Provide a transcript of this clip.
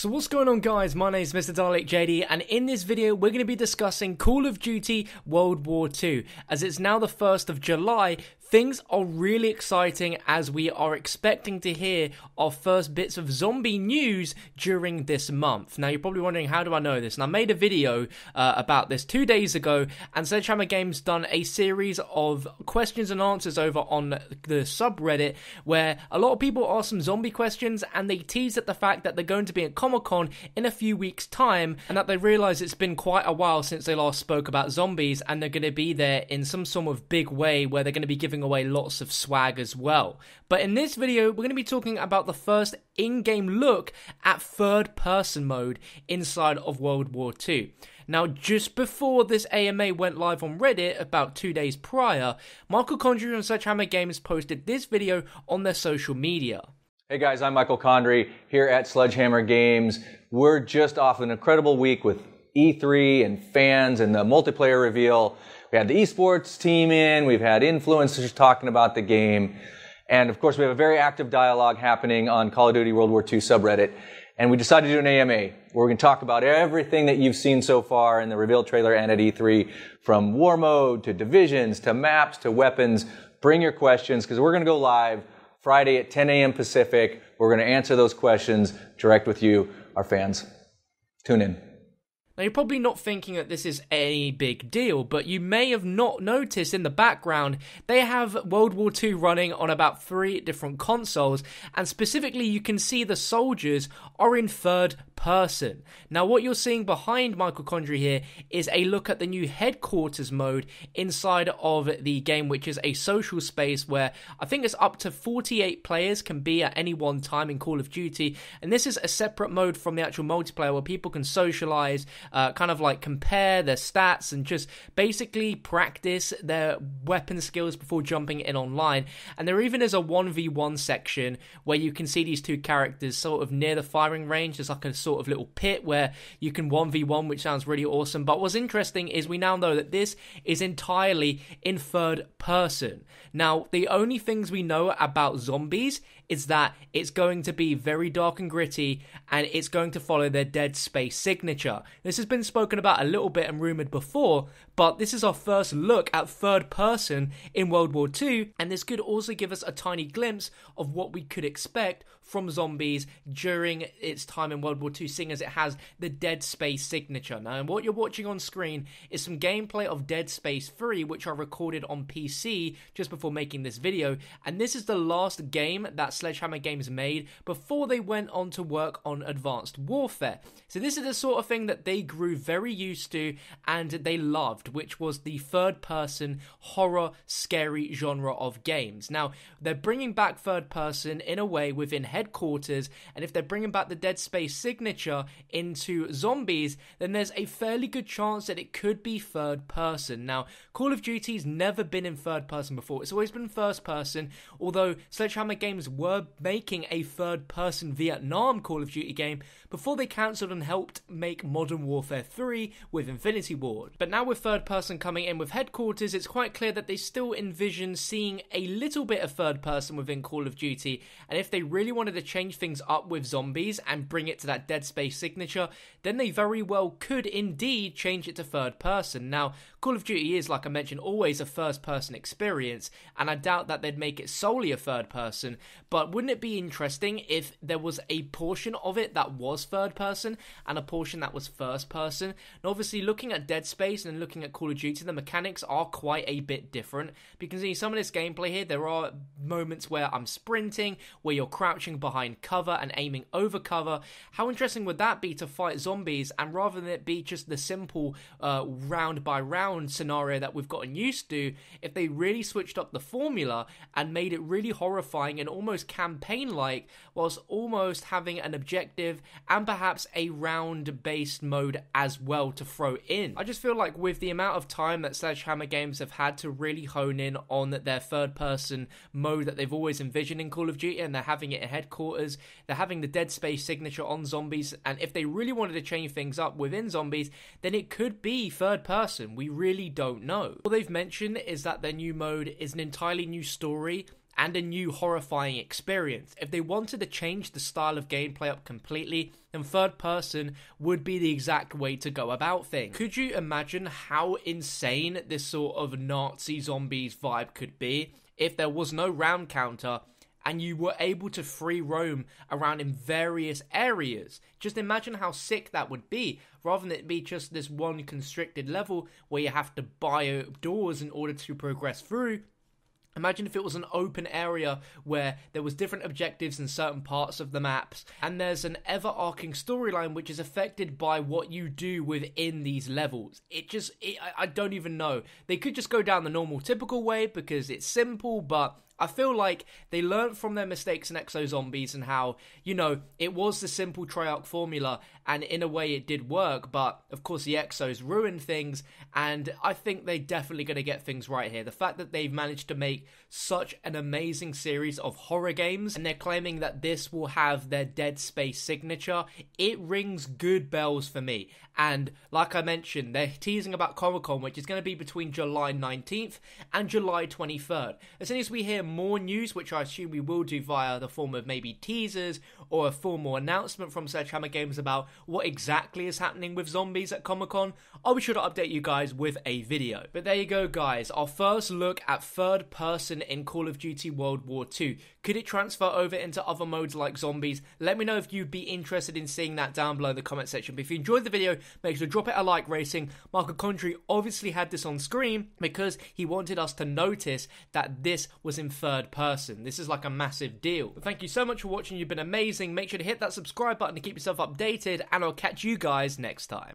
So what's going on guys, my name is Mr. Dalek JD and in this video we're going to be discussing Call of Duty World War II. As it's now the 1st of July, Things are really exciting as we are expecting to hear our first bits of zombie news during this month. Now, you're probably wondering, how do I know this? And I made a video uh, about this two days ago, and Sledgehammer Games done a series of questions and answers over on the subreddit where a lot of people ask some zombie questions and they tease at the fact that they're going to be at Comic Con in a few weeks' time and that they realize it's been quite a while since they last spoke about zombies and they're going to be there in some sort of big way where they're going to be giving giving away lots of swag as well. But in this video, we're going to be talking about the first in game look at third person mode inside of World War II. Now, just before this AMA went live on Reddit, about two days prior, Michael Condrey from Sledgehammer Games posted this video on their social media. Hey guys, I'm Michael Condrey here at Sledgehammer Games. We're just off an incredible week with E3 and fans and the multiplayer reveal. We had the esports team in, we've had influencers talking about the game, and of course we have a very active dialogue happening on Call of Duty World War II subreddit. And we decided to do an AMA where we're going to talk about everything that you've seen so far in the reveal trailer and at E3, from war mode to divisions to maps to weapons. Bring your questions because we're going to go live Friday at 10 a.m. Pacific. We're going to answer those questions direct with you, our fans. Tune in. Now, you're probably not thinking that this is a big deal, but you may have not noticed in the background they have World War II running on about three different consoles, and specifically, you can see the soldiers are in third person. Now, what you're seeing behind Michael here is a look at the new headquarters mode inside of the game, which is a social space where I think it's up to 48 players can be at any one time in Call of Duty, and this is a separate mode from the actual multiplayer where people can socialize uh, kind of like compare their stats and just basically practice their weapon skills before jumping in online. And there even is a 1v1 section where you can see these two characters sort of near the firing range. There's like a sort of little pit where you can 1v1, which sounds really awesome. But what's interesting is we now know that this is entirely in third person. Now, the only things we know about zombies is that it's going to be very dark and gritty and it's going to follow their Dead Space signature. This has been spoken about a little bit and rumored before, but this is our first look at third person in World War II, and this could also give us a tiny glimpse of what we could expect from zombies during its time in World War II, seeing as it has the Dead Space signature. Now, what you're watching on screen is some gameplay of Dead Space 3, which I recorded on PC just before making this video, and this is the last game that Sledgehammer Games made before they went on to work on Advanced Warfare. So this is the sort of thing that they grew very used to and they loved, which was the third person horror scary genre of games. Now, they're bringing back third person in a way within headquarters, and if they're bringing back the Dead Space signature into zombies, then there's a fairly good chance that it could be third person. Now, Call of Duty's never been in third person before, it's always been first person, although Sledgehammer Games were making a third person Vietnam Call of Duty game before they cancelled and helped make Modern Warfare 3 with Infinity Ward. But now with third person coming in with headquarters, it's quite clear that they still envision seeing a little bit of third person within Call of Duty, and if they really wanted to change things up with zombies and bring it to that Dead Space signature, then they very well could indeed change it to third person. Now, Call of Duty is, like I mentioned, always a first person experience, and I doubt that they'd make it solely a third person, but wouldn't it be interesting if there was a portion of it that was third person and a portion that was first person. And obviously, looking at Dead Space and looking at Call of Duty, the mechanics are quite a bit different. Because in some of this gameplay here, there are moments where I'm sprinting, where you're crouching behind cover and aiming over cover. How interesting would that be to fight zombies? And rather than it be just the simple uh, round by round scenario that we've gotten used to, if they really switched up the formula and made it really horrifying and almost campaign like, whilst almost having an objective and perhaps a round based mode as well to throw in. I just feel like with the amount of time that Sledgehammer Games have had to really hone in on their third person mode that they've always envisioned in Call of Duty and they're having it in headquarters, they're having the Dead Space signature on zombies, and if they really wanted to change things up within zombies, then it could be third person. We really don't know. All they've mentioned is that their new mode is an entirely new story and a new horrifying experience. If they wanted to change the style of gameplay up completely, then third person would be the exact way to go about things. Could you imagine how insane this sort of Nazi zombies vibe could be if there was no round counter? and you were able to free roam around in various areas. Just imagine how sick that would be, rather than it be just this one constricted level where you have to buy doors in order to progress through. Imagine if it was an open area where there was different objectives in certain parts of the maps and there's an ever arcing storyline which is affected by what you do within these levels. It just it, I, I don't even know. They could just go down the normal typical way because it's simple, but I feel like they learned from their mistakes in Exo Zombies and how, you know, it was the simple Treyarch formula and in a way it did work, but of course the Exos ruined things and I think they're definitely going to get things right here. The fact that they've managed to make such an amazing series of horror games and they're claiming that this will have their Dead Space signature, it rings good bells for me. And like I mentioned, they're teasing about Comic Con, which is going to be between July 19th and July 23rd. As soon as we hear more news, which I assume we will do via the form of maybe teasers or a formal announcement from Sledgehammer Games about what exactly is happening with zombies at Comic Con, I'll be sure to update you guys with a video. But there you go, guys. Our first look at third person in Call of Duty World War II. Could it transfer over into other modes like zombies? Let me know if you'd be interested in seeing that down below in the comment section. But if you enjoyed the video, make sure to drop it a like rating. Marco Condrey obviously had this on screen because he wanted us to notice that this was in third person. This is like a massive deal. But thank you so much for watching. You've been amazing. Make sure to hit that subscribe button to keep yourself updated, and I'll catch you guys next time.